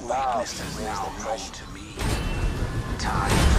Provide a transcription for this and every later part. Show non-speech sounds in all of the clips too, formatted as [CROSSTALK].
those Weakness is the pressure. to me. Time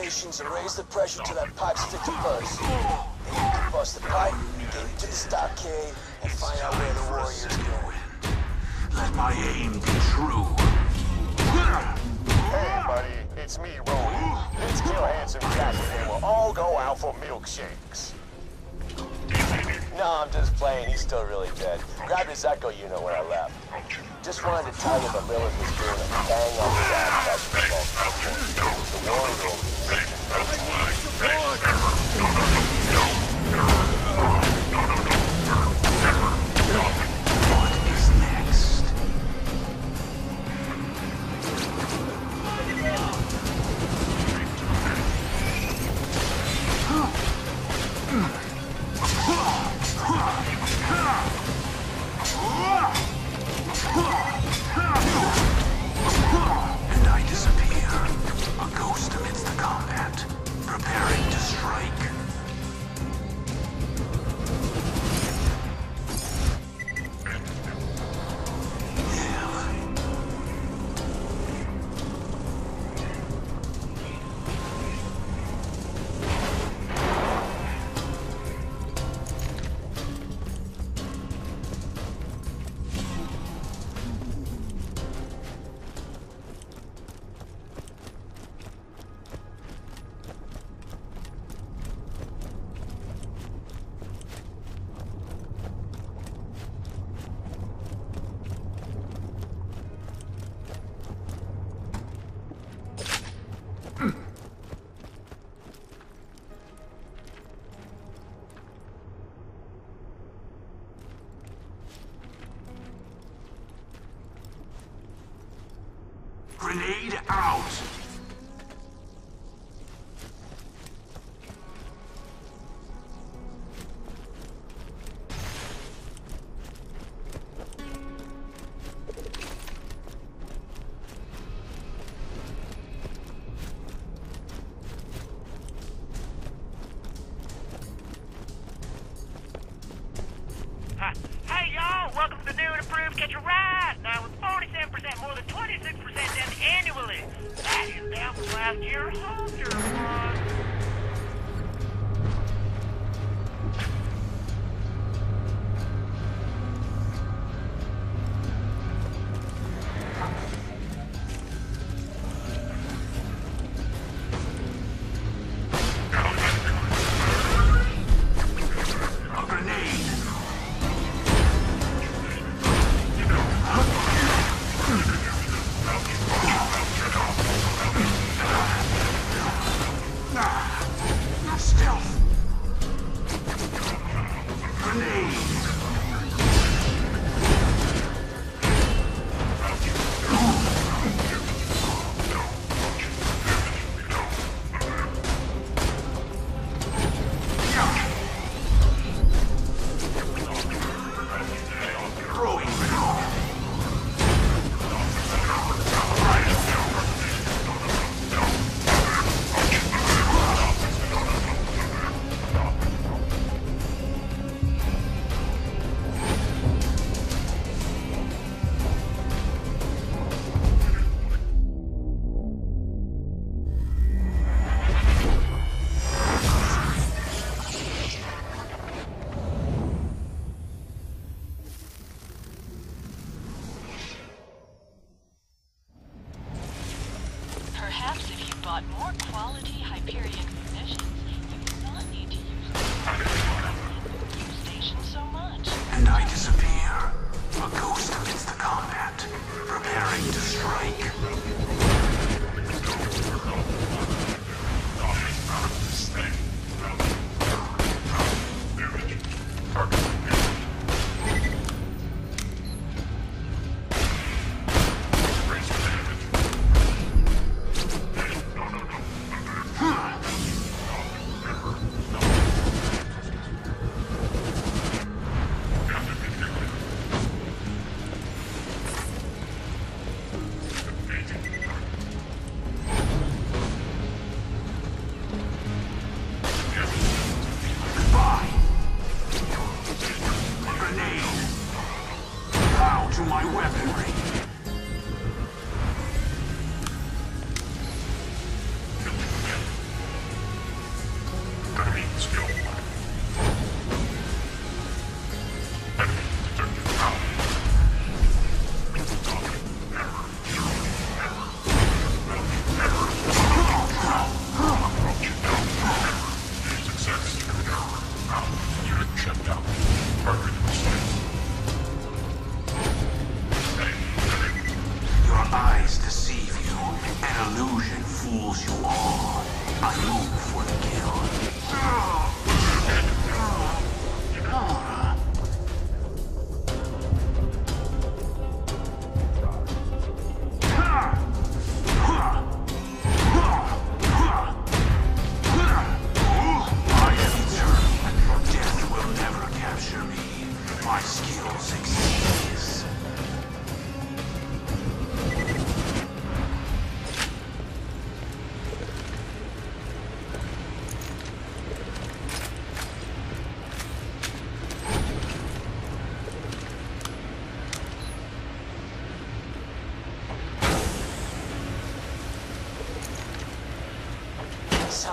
stations and raise the pressure to that pipe sticker first. Then you can bust the pipe, get into the stockade, and find out where the warrior's going. Let my aim be true. Hey, buddy, it's me, Roland. Let's kill Handsome Jack and we'll all go out for milkshakes. No, I'm just playing. He's still really dead. Grabbed his Echo unit when I left. Just wanted to tell you the Lilith was doing a bang on the job The warrior What Grenade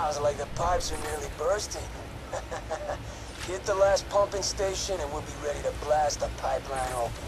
Sounds like the pipes are nearly bursting. [LAUGHS] Hit the last pumping station and we'll be ready to blast the pipeline open.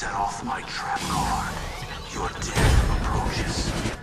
Set off my trap card. Your death approaches.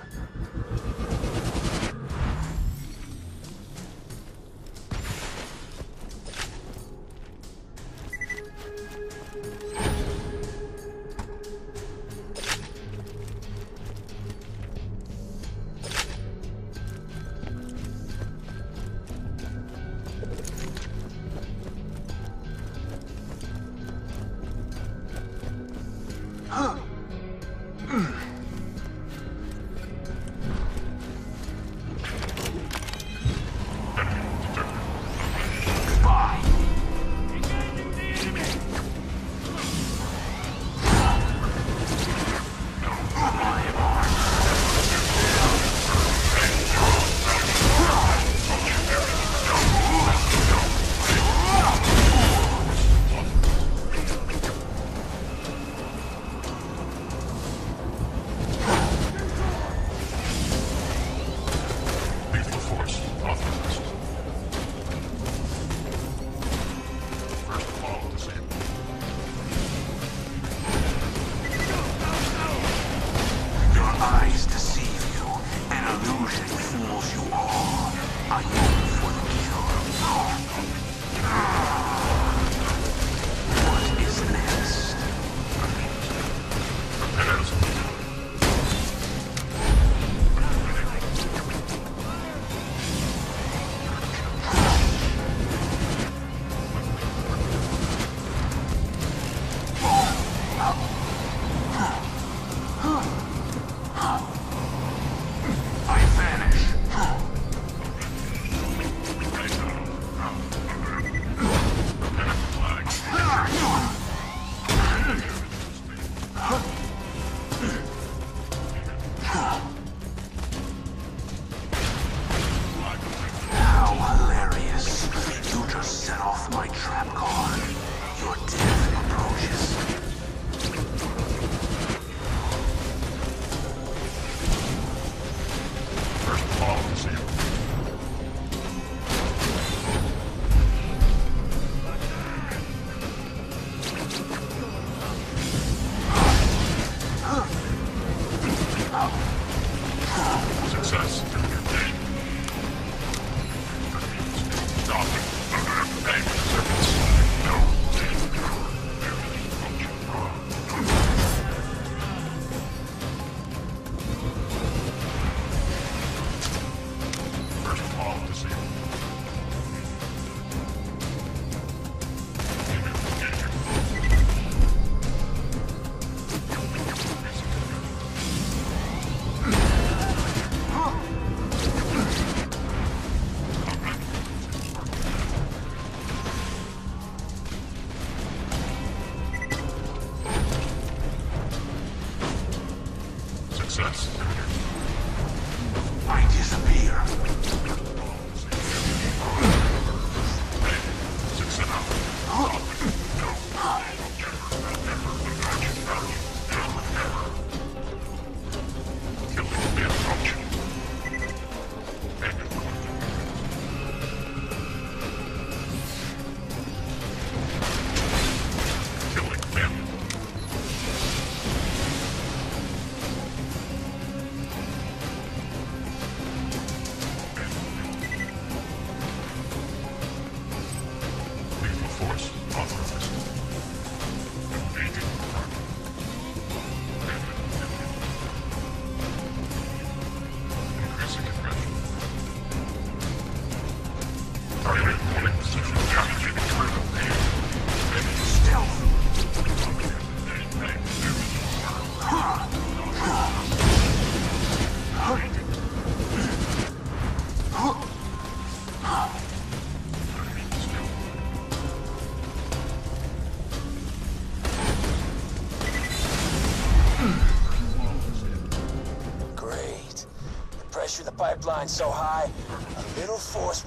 So high, a little force